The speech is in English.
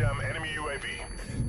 jam enemy UAV.